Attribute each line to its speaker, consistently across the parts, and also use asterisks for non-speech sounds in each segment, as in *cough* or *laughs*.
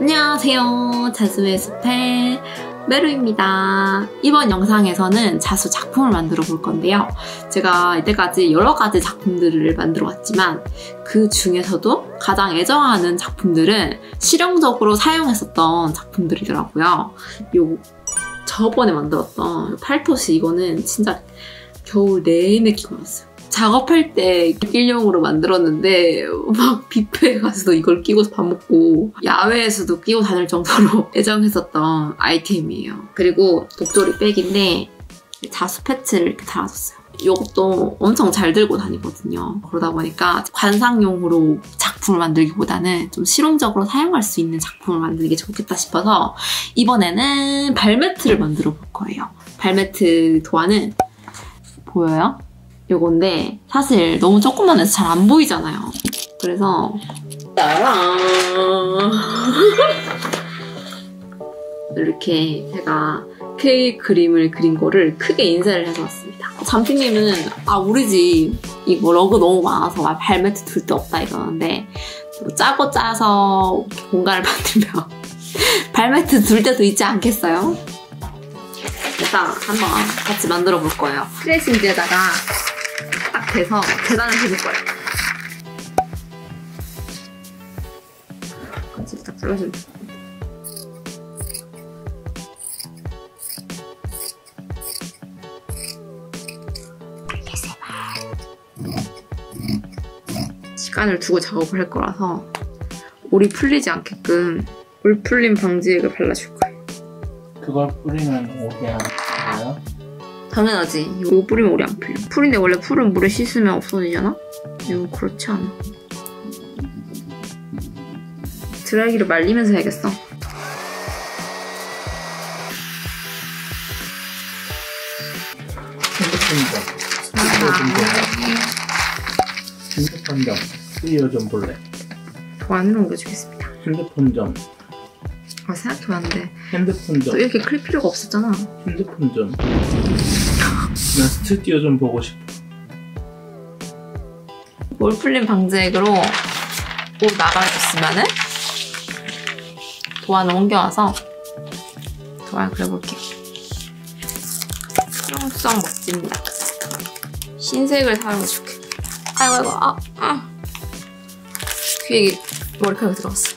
Speaker 1: 안녕하세요. 자수의 숲의 메루입니다. 이번 영상에서는 자수 작품을 만들어 볼 건데요. 제가 이때까지 여러 가지 작품들을 만들어 왔지만 그 중에서도 가장 애정하는 작품들은 실용적으로 사용했었던 작품들이더라고요. 요 저번에 만들었던 팔토시 이거는 진짜 겨울 내내 끼고 왔어요. 작업할 때 일용으로 만들었는데 막 뷔페에 가서도 이걸 끼고 밥 먹고 야외에서도 끼고 다닐 정도로 *laughs* 애정했었던 아이템이에요. 그리고 독조리 백인데 자수 패치를 이렇게 달아줬어요. 이것도 엄청 잘 들고 다니거든요. 그러다 보니까 관상용으로 작품을 만들기보다는 좀 실용적으로 사용할 수 있는 작품을 만드는 게 좋겠다 싶어서 이번에는 발매트를 만들어 볼 거예요. 발매트 도안은 보여요? 요건데 사실 너무 조그만 해서 잘 안 보이잖아요. 그래서 이렇게 제가 K 그림을 그린 거를 크게 인쇄를 해서 왔습니다. 잠피님은 아 우리 집 이거 러그 너무 많아서 발매트 둘 데 없다 이러는데 뭐 짜고 짜서 공간을 *laughs* 만들면 발매트 둘 데도 있지 않겠어요? 일단 한번 같이 만들어 볼 거예요. 트레이싱지에다가 딱 돼서 계단을 해줄 거예요. 딱 들어주면 시간을 두고 작업을 할 거라서 올이 풀리지 않게끔 올 풀림 방지액을 발라줄 거예요.
Speaker 2: 그걸 뿌리면 오게 하나요?
Speaker 1: 당연하지. 이거 뿌리면 오래 안 풀려. 풀인데 원래 풀은 물에 씻으면 없어지잖아? 이거 그렇지 않아. 드라이기를 말리면서 해야겠어.
Speaker 2: 핸드폰 점. 핸드폰 점. 스튜디오 좀 볼래?
Speaker 1: 도안으로 옮겨주겠습니다.
Speaker 2: 핸드폰 점.
Speaker 1: 아, 생각해봤는데.
Speaker 2: 핸드폰 점.
Speaker 1: 또 이렇게 클 필요가 없었잖아.
Speaker 2: 핸드폰 점. 나 스튜디오 좀 보고 싶어.
Speaker 1: 올 풀림 방지액으로 옷 나가줬으면은 도안을 옮겨와서 도안을 그려볼게요. 수렁수렁 멋집니다. 흰색을 사용해 줄게. 아이고 아이고 아, 아. 귀에 머리카락이 들어갔어.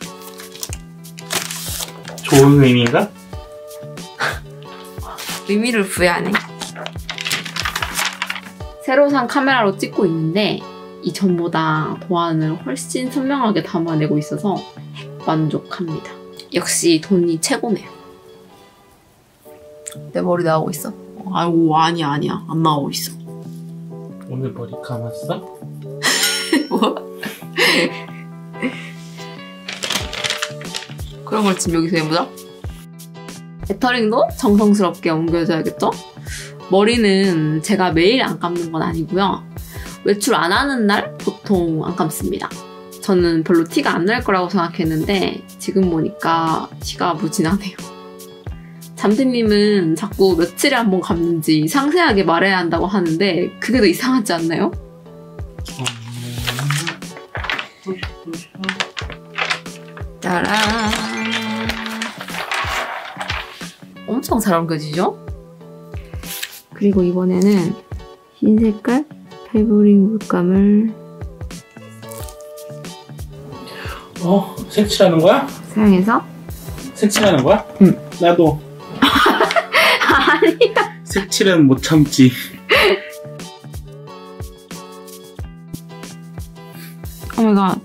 Speaker 2: 좋은 의미인가?
Speaker 1: 의미를 부여하네. 새로 산 카메라로 찍고 있는데 이 전보다 도안을 훨씬 선명하게 담아내고 있어서 만족합니다. 역시 돈이 최고네요. 내 머리 나오고 있어. 아이고 아니야 아니야 안 나오고 있어.
Speaker 2: 오늘 머리 감았어? *laughs*
Speaker 1: 뭐? 그런 걸 지금 여기서 해보자. 배터링도 정성스럽게 옮겨줘야겠죠? 머리는 제가 매일 안 감는 건 아니고요. 외출 안 하는 날 보통 안 감습니다. 저는 별로 티가 안 날 거라고 생각했는데 지금 보니까 티가 무진하네요. 잠들님은 자꾸 며칠에 한 번 감는지 상세하게 말해야 한다고 하는데 그게 더 이상하지 않나요? 짜란. 엄청 잘 옮겨지죠? 그리고 이번에는 흰 색깔 패브릭 물감을
Speaker 2: 어? 색칠하는 거야?
Speaker 1: 사용해서
Speaker 2: 색칠하는 거야?
Speaker 1: 응.
Speaker 2: 나도. *laughs*
Speaker 1: 아니야.
Speaker 2: 색칠은 못 참지.
Speaker 1: oh my god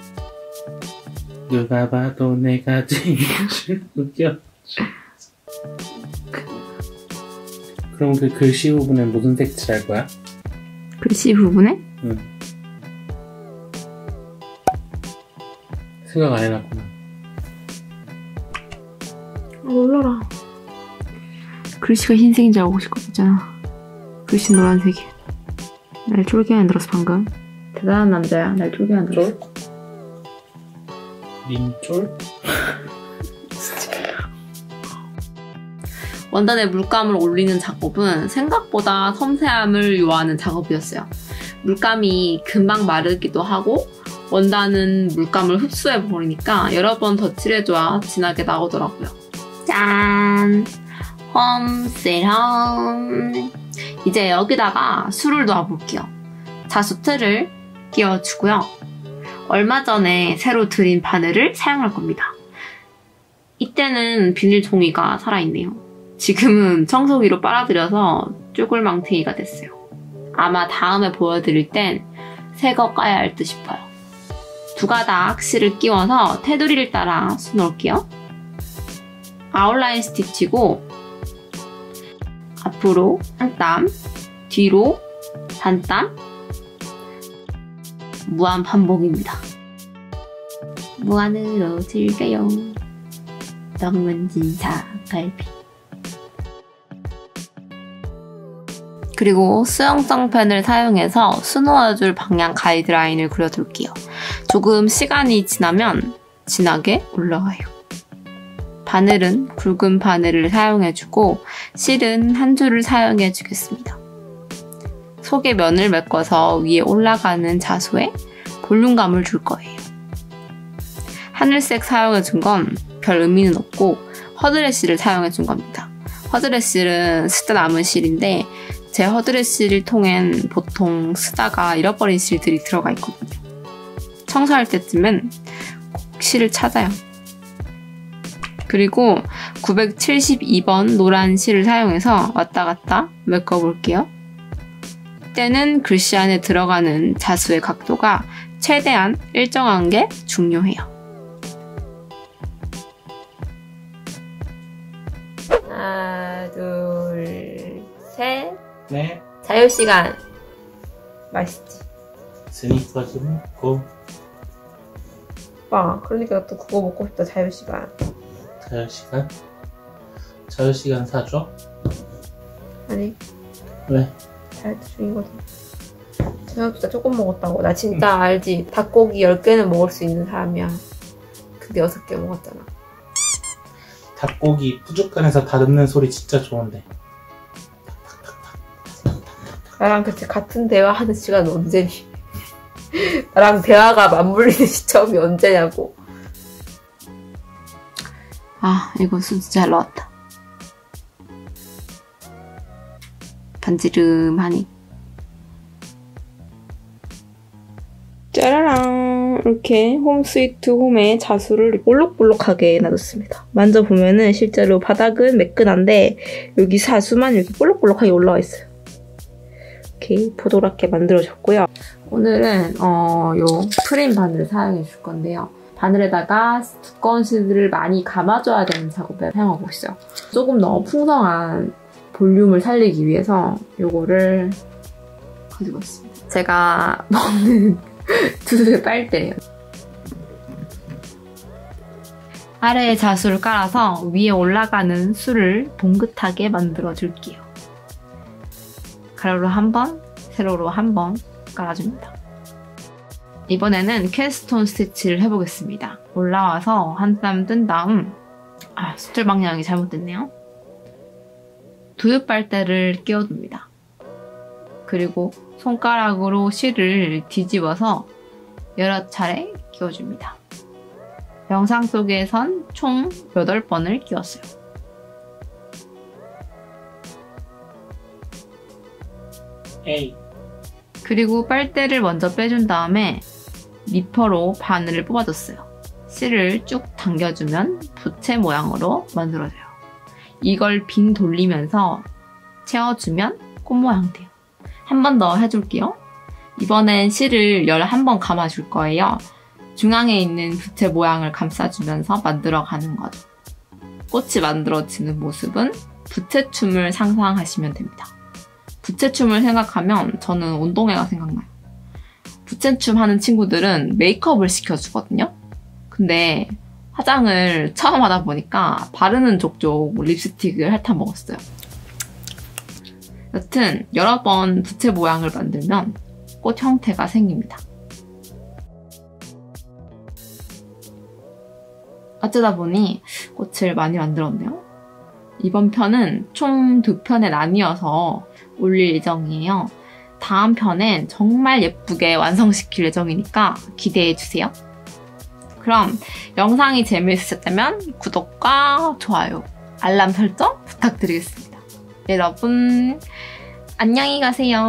Speaker 2: 누가 봐도 내가 제일 웃겨. 그럼 그 글씨 부분에 무슨 색칠할 거야?
Speaker 1: 글씨 부분에
Speaker 2: 응. 생각 안 해놨구나.
Speaker 1: 아, 몰라라. 글씨가 흰색인 줄 알고 싶었잖아. 글씨 노란색이야. 날 쫄게 만들었어 방금. 대단한 남자야. 날 쫄게 만들었어.
Speaker 2: 쫄? 림쫄? *laughs*
Speaker 1: 원단에 물감을 올리는 작업은 생각보다 섬세함을 요하는 작업이었어요. 물감이 금방 마르기도 하고 원단은 물감을 흡수해버리니까 여러 번 덧칠해줘야 진하게 나오더라고요. 짠! 홈세럼 이제 여기다가 술을 넣어볼게요. 자수틀을 끼워주고요. 얼마 전에 새로 들인 바늘을 사용할 겁니다. 이때는 비닐 종이가 살아있네요. 지금은 청소기로 빨아들여서 쭈글망탱이가 됐어요. 아마 다음에 보여드릴 땐 새 거 까야 할 듯 싶어요. 두 가닥 실을 끼워서 테두리를 따라 수놓을게요. 아웃라인 스티치고 앞으로 한 땀, 뒤로 반 땀, 무한 반복입니다. 무한으로 즐겨요. 정문진사 갈비. 그리고 수영성 펜을 사용해서 수놓아줄 방향 가이드라인을 그려둘게요. 조금 시간이 지나면 진하게 올라와요. 바늘은 굵은 바늘을 사용해주고 실은 한 줄을 사용해주겠습니다. 속에 면을 메꿔서 위에 올라가는 자수에 볼륨감을 줄 거예요. 하늘색 사용해준 건 별 의미는 없고 허드렛 실을 사용해준 겁니다. 허드렛 실은 쓰다 남은 실인데 제 실을 통엔 보통 쓰다가 잃어버린 실들이 들어가 있거든요. 청소할 때쯤엔 꼭 실을 찾아요. 그리고 972번 노란 실을 사용해서 왔다 갔다 메꿔볼게요. 이때는 글씨 안에 들어가는 자수의 각도가 최대한 일정한 게 중요해요. 하나, 둘, 셋.
Speaker 2: 네.
Speaker 1: 자유시간. 맛있지?
Speaker 2: 스니커 좀 먹고
Speaker 1: 오빠, 그러니까 또 그거 먹고 싶다, 자유시간.
Speaker 2: 자유시간 자유시간 사줘?
Speaker 1: 아니,
Speaker 2: 왜?
Speaker 1: 다이어트 중이거든. 저녁 진짜 조금 먹었다고. 나 진짜 알지? 닭고기 10개는 먹을 수 있는 사람이야. 근데 6개 먹었잖아.
Speaker 2: 닭고기 푸죽간에서 다듬는 소리 진짜 좋은데
Speaker 1: 나랑 그치 같은 대화하는 시간 언제니? *laughs* 나랑 대화가 맞물리는 *laughs* 시점이 언제냐고. 아, 이거 순수 잘 나왔다. 반지름하니. 짜라랑 이렇게 홈 스위트 홈에 자수를 볼록볼록하게 놔뒀습니다. 만져보면은 실제로 바닥은 매끈한데 여기 자수만 이렇게 볼록볼록하게 올라와 있어요. 이렇게 보도랗게 만들어졌고요. 오늘은 어, 요 프림 바늘을 사용해 줄 건데요. 바늘에다가 두꺼운 실들을 많이 감아줘야 되는 작업에 사용하고 있어요. 조금 더 풍성한 볼륨을 살리기 위해서 요거를 가지고 있습니다. 제가 *laughs* 먹는 두ধ의 빨대예요. 아래에 자수를 깔아서 위에 올라가는 술을 봉긋하게 만들어 줄게요. 가로로 한 번, 세로로 한 번 깔아줍니다. 이번에는 퀘스톤 스티치를 해보겠습니다. 올라와서 한 땀 뜬 다음 아, 수틀 방향이 잘못됐네요. 두윳빨대를 끼워둡니다. 그리고 손가락으로 실을 뒤집어서 여러 차례 끼워줍니다. 영상 속에선 총 8번을 끼웠어요.
Speaker 2: 에이
Speaker 1: 그리고 빨대를 먼저 빼준 다음에 니퍼로 바늘을 뽑아줬어요. 실을 쭉 당겨주면 부채 모양으로 만들어져요. 이걸 빙 돌리면서 채워주면 꽃 모양 돼요. 한 번 더 해줄게요. 이번엔 실을 11번 감아줄 거예요. 중앙에 있는 부채 모양을 감싸주면서 만들어가는 거죠. 꽃이 만들어지는 모습은 부채춤을 상상하시면 됩니다. 부채춤을 생각하면 저는 운동회가 생각나요. 부채춤 하는 친구들은 메이크업을 시켜주거든요. 근데 화장을 처음 하다 보니까 바르는 족족 립스틱을 핥아 먹었어요. 여튼 여러 번 부채 모양을 만들면 꽃 형태가 생깁니다. 어쩌다 보니 꽃을 많이 만들었네요. 이번 편은 총 두 편에 나뉘어서 올릴 예정이에요. 다음 편엔 정말 예쁘게 완성시킬 예정이니까 기대해 주세요. 그럼 영상이 재미있으셨다면 구독과 좋아요, 알람 설정 부탁드리겠습니다. 여러분, 안녕히 가세요.